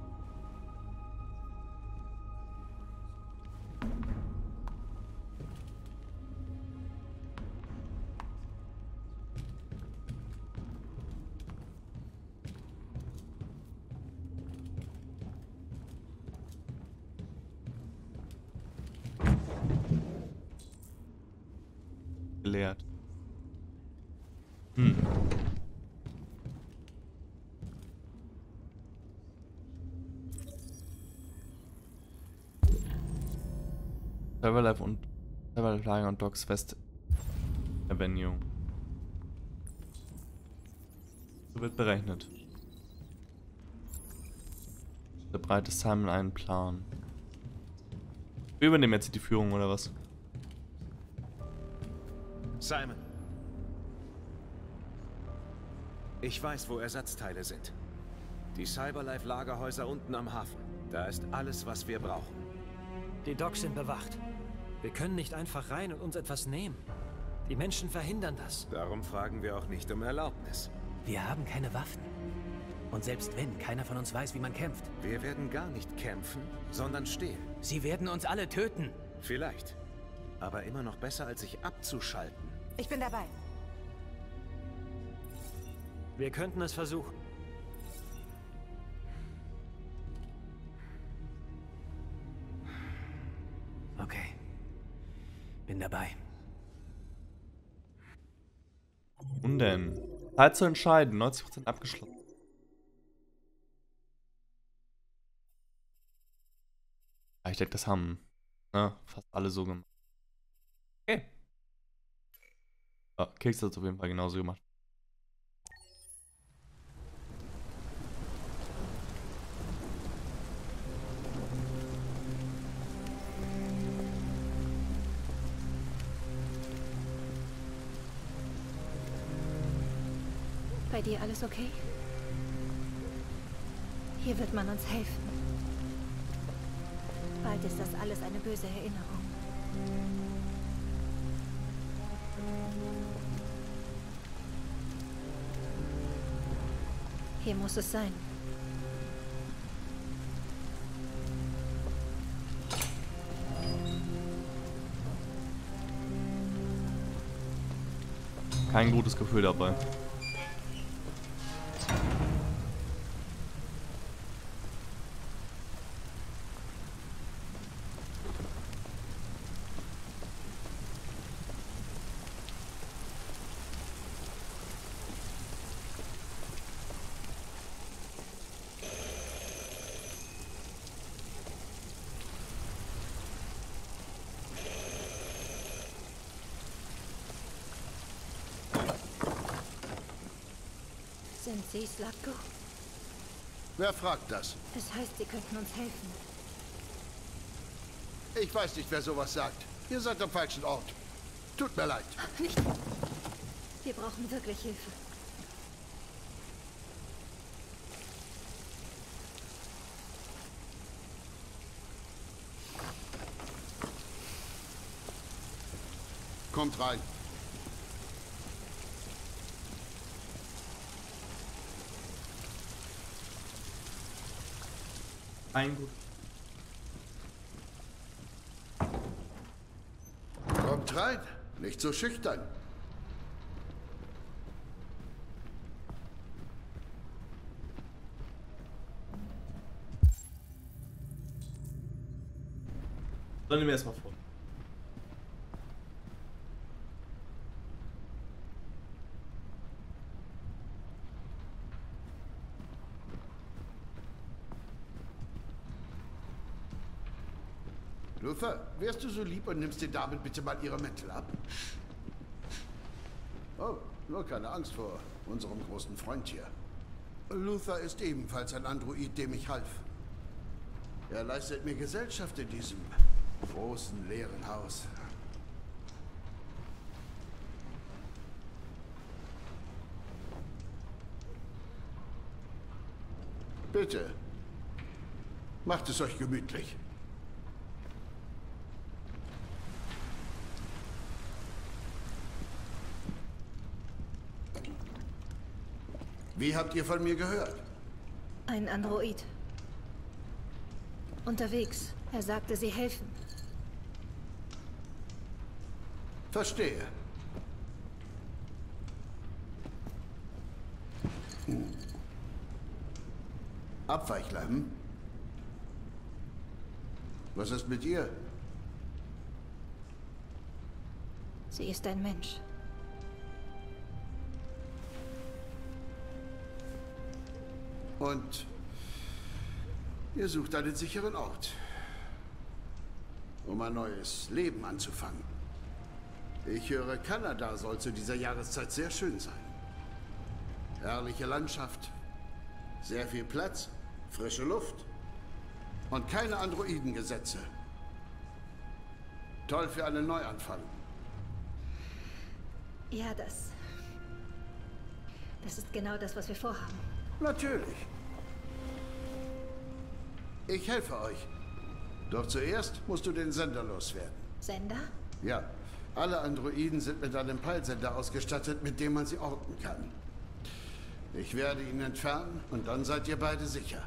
Cyberlife und Cyberlife Lager und Docks West Avenue. So wird berechnet. Der breite Simon einen Plan. Wir übernehmen jetzt die Führung oder was? Simon. Ich weiß, wo Ersatzteile sind. Die Cyberlife-Lagerhäuser unten am Hafen. Da ist alles, was wir brauchen. Die Docks sind bewacht. Wir können nicht einfach rein und uns etwas nehmen. Die Menschen verhindern das. Darum fragen wir auch nicht um Erlaubnis. Wir haben keine Waffen. Und selbst wenn, keiner von uns weiß, wie man kämpft. Wir werden gar nicht kämpfen, sondern stehlen. Sie werden uns alle töten. Vielleicht. Aber immer noch besser, als sich abzuschalten. Ich bin dabei. Wir könnten es versuchen. Zeit zu entscheiden. 90% abgeschlossen. Ja, ich denke, das haben ne, fast alle so gemacht. Okay. Ja, Keks hat es auf jeden Fall genauso gemacht. Bei dir alles okay? Hier wird man uns helfen. Bald ist das alles eine böse Erinnerung. Hier muss es sein. Kein gutes Gefühl dabei. Sind Sie Slatko? Wer fragt das? Es heißt, Sie könnten uns helfen. Ich weiß nicht, wer sowas sagt. Ihr seid am falschen Ort. Tut mir leid. Nicht. Wir brauchen wirklich Hilfe. Kommt rein. Ein gut. Kommt rein. Nicht so schüchtern. Dann nehmen wir erstmal vor. Luther, wärst du so lieb und nimmst den Damen bitte mal ihre Mäntel ab? Oh, nur keine Angst vor unserem großen Freund hier. Luther ist ebenfalls ein Android, dem ich half. Er leistet mir Gesellschaft in diesem großen, leeren Haus. Bitte, macht es euch gemütlich. Wie habt ihr von mir gehört? Ein Android. Unterwegs. Er sagte, Sie helfen. Verstehe. Hm. Abweichler, hm? Was ist mit ihr? Sie ist ein Mensch. Und ihr sucht einen sicheren Ort, um ein neues Leben anzufangen. Ich höre, Kanada soll zu dieser Jahreszeit sehr schön sein. Herrliche Landschaft, sehr viel Platz, frische Luft und keine Androidengesetze. Toll für einen Neuanfang. Ja, das... Das ist genau das, was wir vorhaben. Natürlich. Ich helfe euch. Doch zuerst musst du den Sender loswerden. Sender? Ja, alle Androiden sind mit einem Peilsender ausgestattet, mit dem man sie orten kann. Ich werde ihn entfernen und dann seid ihr beide sicher.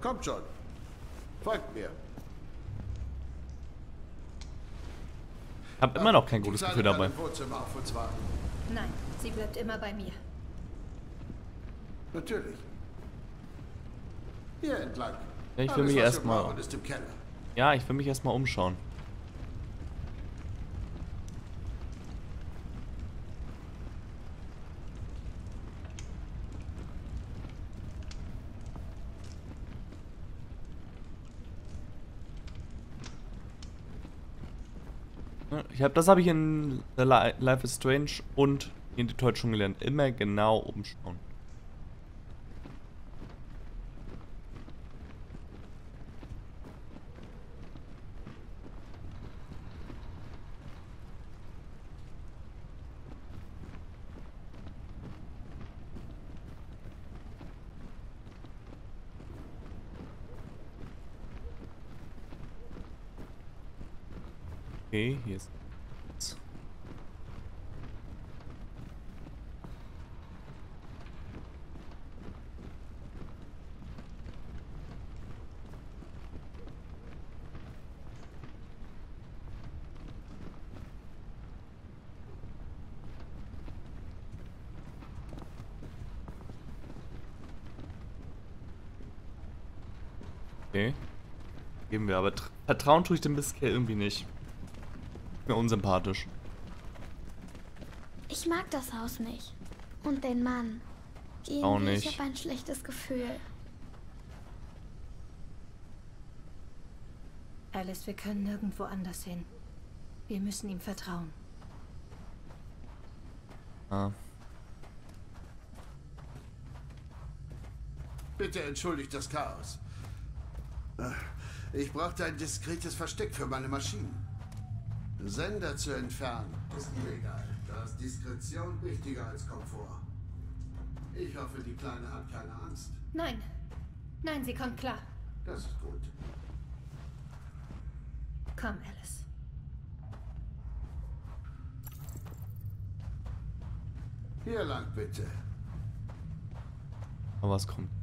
Kommt schon. Folgt mir. Hab immer noch kein gutes Gefühl dabei. Nein, sie bleibt immer bei mir. Natürlich. Hier entlang. Ja, ich will Alles, mich erstmal. Ja, ich will mich erstmal umschauen. Ich hab, das habe ich in The Li Life is Strange und in Detroit schon gelernt. Immer genau umschauen. Okay, hier ist. Okay. Geben wir, aber tr- vertrauen tue ich dem bisher irgendwie nicht. Mir unsympathisch. Ich mag das Haus nicht. Und den Mann. Irgendwie, Auch Ich nicht. habe ein schlechtes Gefühl. Alice, wir können nirgendwo anders hin. Wir müssen ihm vertrauen. Ah. Bitte entschuldigt das Chaos. Ich brauchte ein diskretes Versteck für meine Maschinen. Sender zu entfernen ist illegal. Da ist Diskretion wichtiger als Komfort. Ich hoffe, die Kleine hat keine Angst. Nein. Nein, sie kommt klar. Das ist gut. Komm, Alice. Hier lang, bitte. Aber was kommt?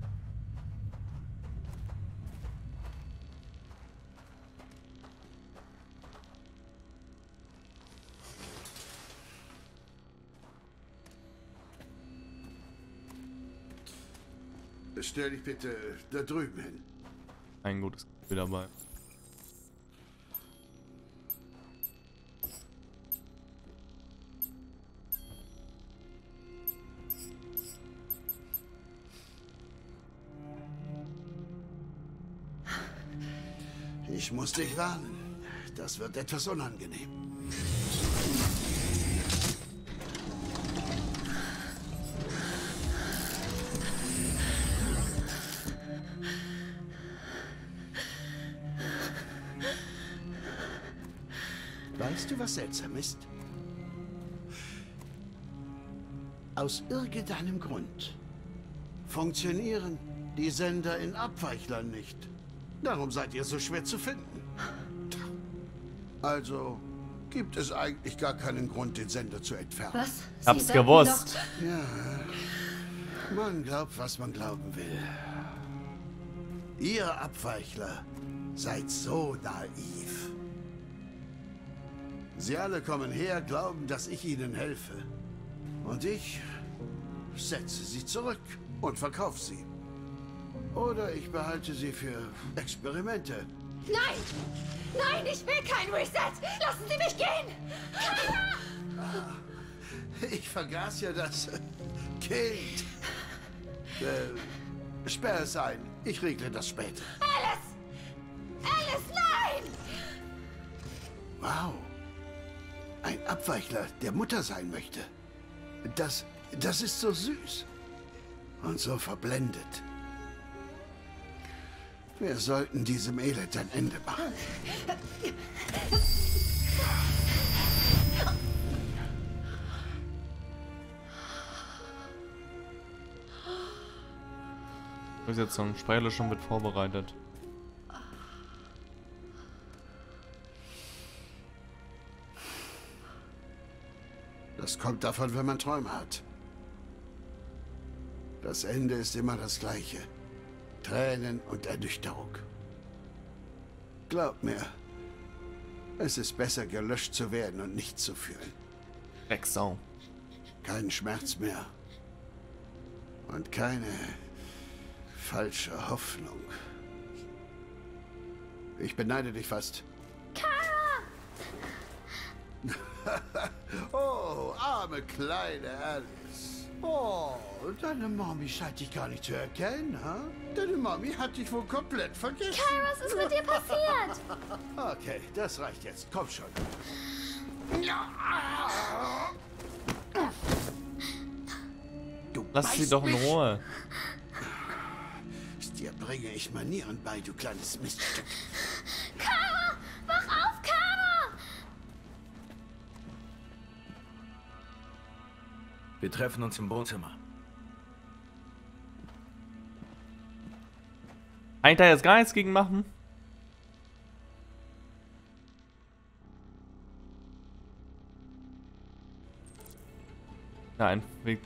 Stell dich bitte da drüben hin. Ein gutes Gefühl dabei. Ich muss dich warnen. Das wird etwas unangenehm. Seltsam ist? Aus irgendeinem Grund funktionieren die Sender in Abweichlern nicht. Darum seid ihr so schwer zu finden. Also gibt es eigentlich gar keinen Grund, den Sender zu entfernen. Was? Sie Hab's gewusst. Ja, man glaubt, was man glauben will. Ihr Abweichler seid so naiv. Sie alle kommen her, glauben, dass ich ihnen helfe. Und ich setze sie zurück und verkaufe sie. Oder ich behalte sie für Experimente. Nein! Nein, ich will kein Reset! Lassen Sie mich gehen! Ich vergaß ja das Kind. Äh, sperr es ein. Ich regle das später. Alice! Alice, nein! Wow. Ein Abweichler, der Mutter sein möchte. Das, das ist so süß. Und so verblendet. Wir sollten diesem Elend ein Ende machen. Durchsetzung. Speicherlöschung wird vorbereitet. Das kommt davon, wenn man Träume hat. Das Ende ist immer das gleiche. Tränen und Ernüchterung. Glaub mir, es ist besser gelöscht zu werden und nicht zu fühlen. Drecksau. Kein Schmerz mehr. Und keine falsche Hoffnung. Ich beneide dich fast. oh, arme kleine Alice. Oh, deine Mami scheint dich gar nicht zu erkennen, ha? Deine Mami hat dich wohl komplett vergessen. Kai, was ist mit dir passiert? Okay, das reicht jetzt. Komm schon. Du Lass sie doch in. Ruhe. Dir bringe ich Manieren bei, du kleines Miststück. Kara! Wach auf, Wir treffen uns im Wohnzimmer. Kann ich da jetzt gar nichts gegen machen? Ja, ein Weg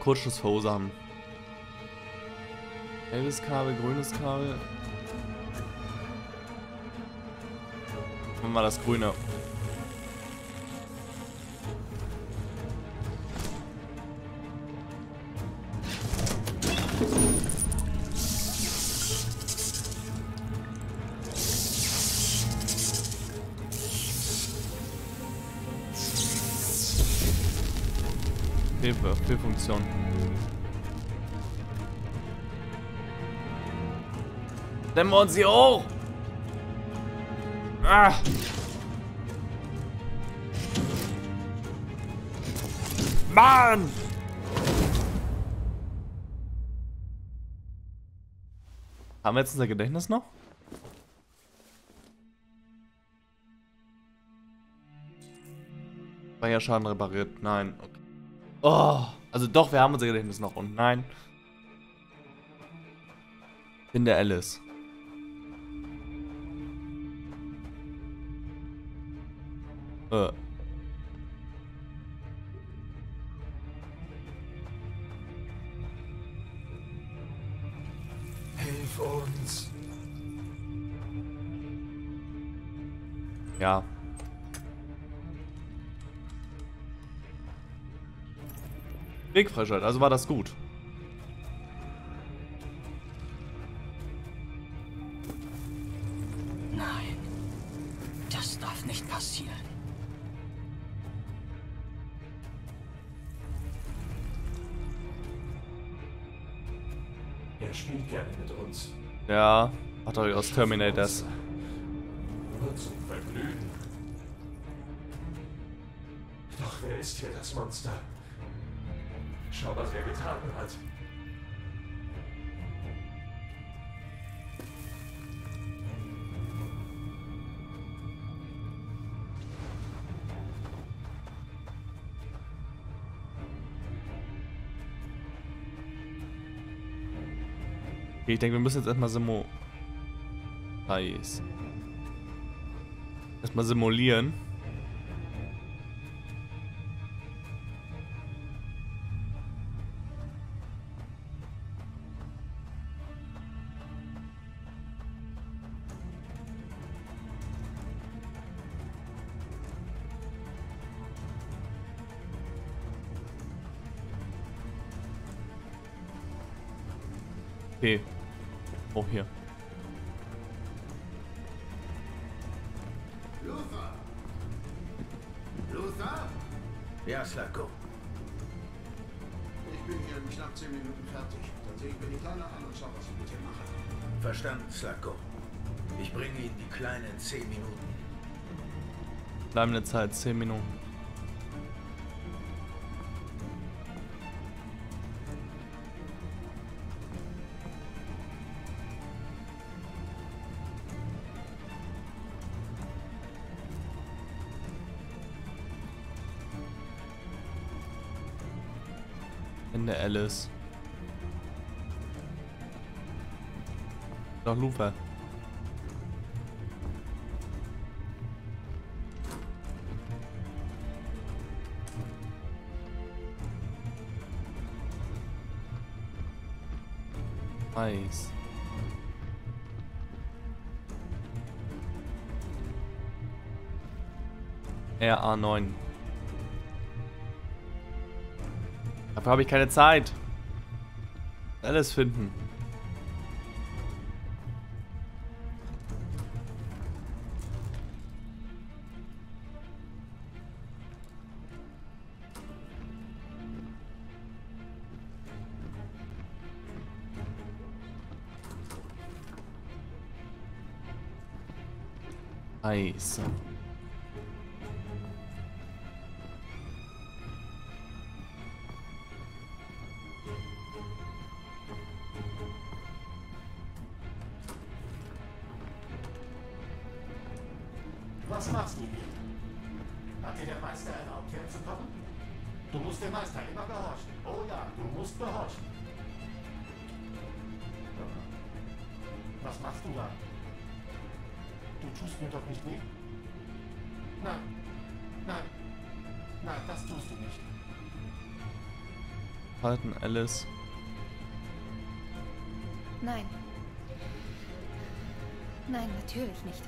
Kurzschlusshose haben. Gelbes Kabel, grünes Kabel. Machen wir mal das grüne. Fehlfunktion. Nehmen wir uns hier hoch! Ah! Mann! Haben wir jetzt unser Gedächtnis noch? War ja Schaden repariert. Nein. Okay. Oh, also doch, wir haben unser Gedächtnis noch. Und nein. Bin der Alice. Äh. Weg freischalten, also war das gut. Nein, das darf nicht passieren. Er spielt gerne mit uns. Ja, hat er aus Terminators. Denke, wir müssen jetzt erstmal Simo... Nice. Erstmal simulieren. Okay. Oh, hier. Luther! Luther? Ja, Slatko. Ich bin hier in knapp 10 Minuten fertig. Dann sehe ich mir die Kleine an und schau, was ich mit ihr mache. Verstanden, Slatko. Ich bringe Ihnen die Kleine in 10 Minuten. Bleibende Zeit, 10 Minuten. Alice. Doch Lufa. Nice. RA9. Dafür habe ich keine Zeit. Alles finden. Was Du tust mir doch nicht weh? Nein. Nein. Nein, das tust du nicht. Halten, Alice. Nein. Nein, natürlich nicht.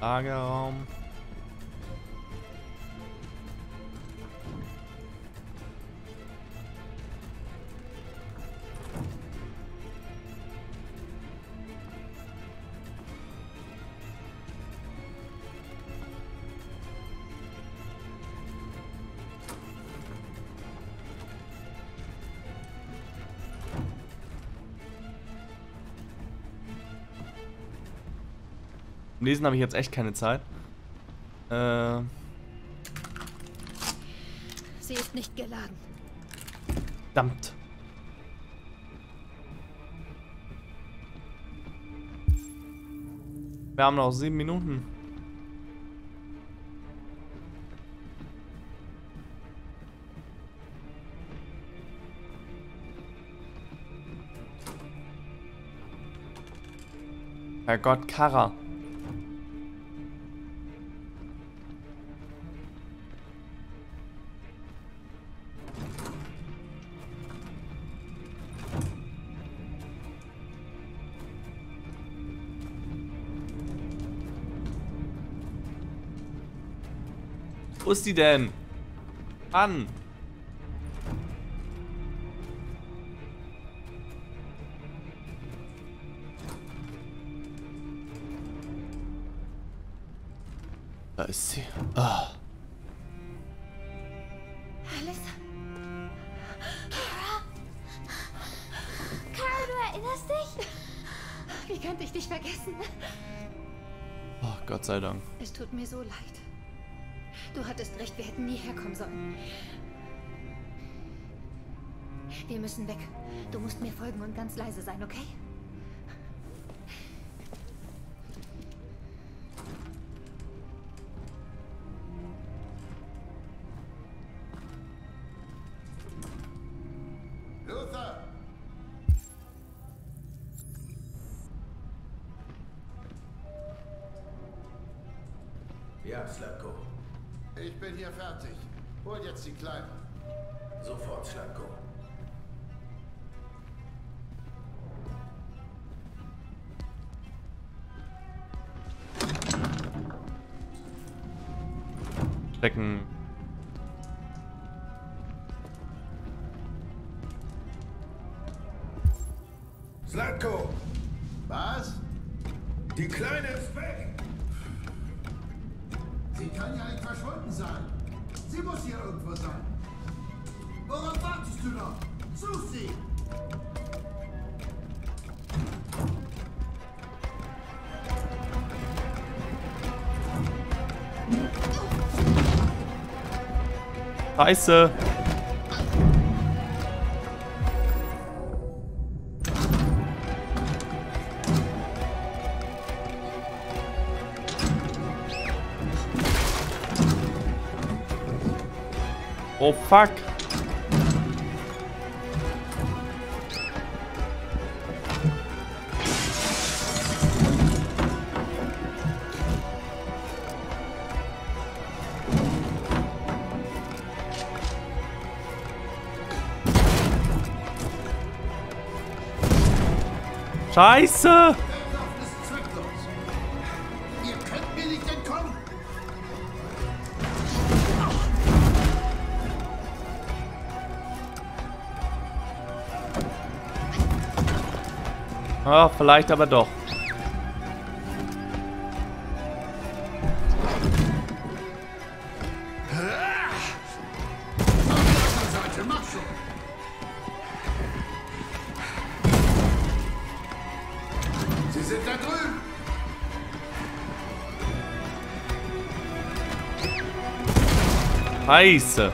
Lagerraum. Lesen habe ich jetzt echt keine Zeit. Äh, Sie ist nicht geladen. verdammt. Wir haben noch sieben Minuten. Herrgott, Kara. Wo ist die denn? Mann. Da ist sie. Ah. Alice? Kara? Kara, du erinnerst dich? Wie könnte ich dich vergessen? Oh, Gott sei Dank. Es tut mir so leid. Nie herkommen sollen. Wir müssen weg. Du musst mir folgen und ganz leise sein, okay? Luther! Ja, Slavko. Ich bin hier fertig. Hol jetzt die Kleine. Sofort, Slavko. Stecken. Scheiße. Oh fuck. Entkommen. Ah, vielleicht aber doch. Scheiße.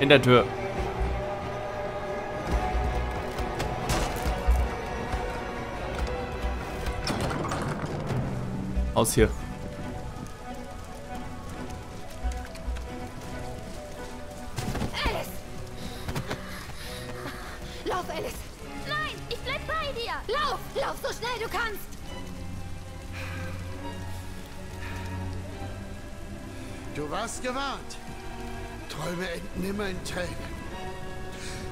In der Tür. Aus hier. Alice! Nein, ich bleib bei dir! Lauf! Lauf so schnell du kannst! Du warst gewarnt. Träume enden immer in Tränen.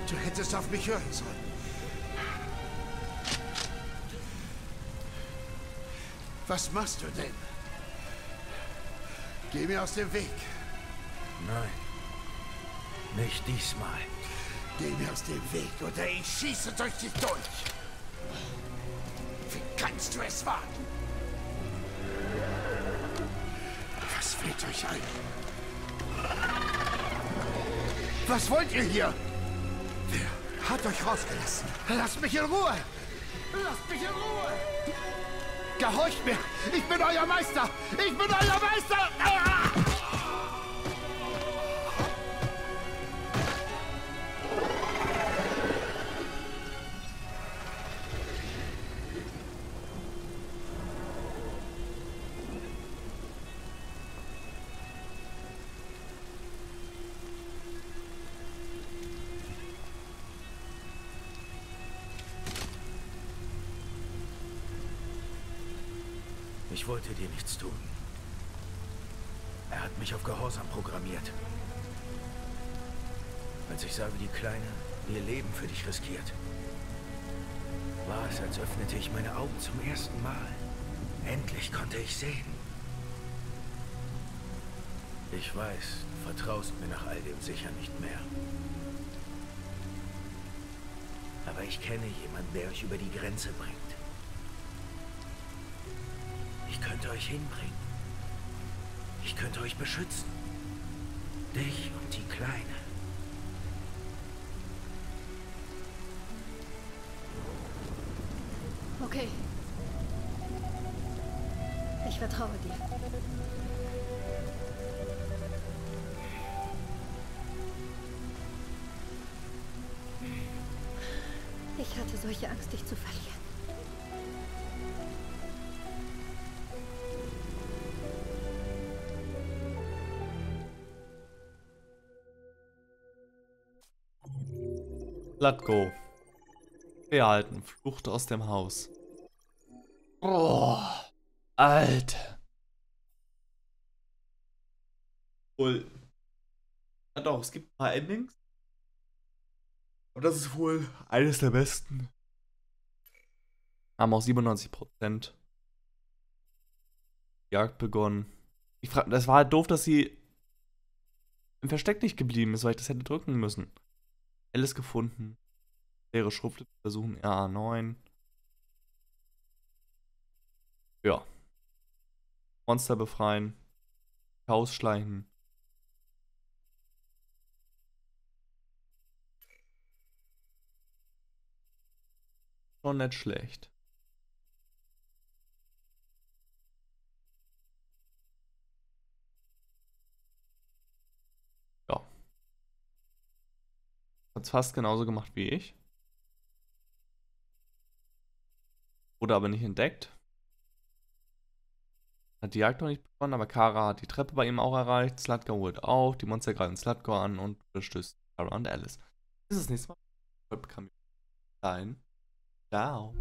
Du hättest auf mich hören sollen. Was machst du denn? Geh mir aus dem Weg. Nein. Nicht diesmal. Geh mir aus dem Weg oder ich schieße durch dich durch. Wie kannst du es wagen? Was fällt euch ein? Was wollt ihr hier? Wer hat euch rausgelassen? Lasst mich in Ruhe! Lasst mich in Ruhe! Gehorcht mir! Ich bin euer Meister! Ich bin euer Meister! Ah! Zum ersten Mal. Endlich konnte ich sehen. Ich weiß, du vertraust mir nach all dem sicher nicht mehr. Aber ich kenne jemanden, der euch über die Grenze bringt. Ich könnte euch hinbringen. Ich könnte euch beschützen. Dich und die Kleine. Okay. Ich vertraue dir. Ich hatte solche Angst, dich zu verlieren. Latko. Behalten. Flucht aus dem Haus. Oh, Alter. Wohl. Ja doch, es gibt ein paar Endings. Aber das ist wohl eines der besten. Haben auch 97%. Jagd begonnen. Ich frag, das war halt doof, dass sie im Versteck nicht geblieben ist, weil ich das hätte drücken müssen. Alice gefunden. Leere Schrift versuchen RA9. Ja. Monster befreien. Chaos schleichen. Schon nicht schlecht. Ja. Hat's fast genauso gemacht wie ich. Wurde aber nicht entdeckt. Hat die Jagd noch nicht begonnen, aber Kara hat die Treppe bei ihm auch erreicht. Slutgar holt auf, die Monster greifen Slutgar an und bestößt Kara und Alice. Bis das nächste Mal. Dahin. Ciao.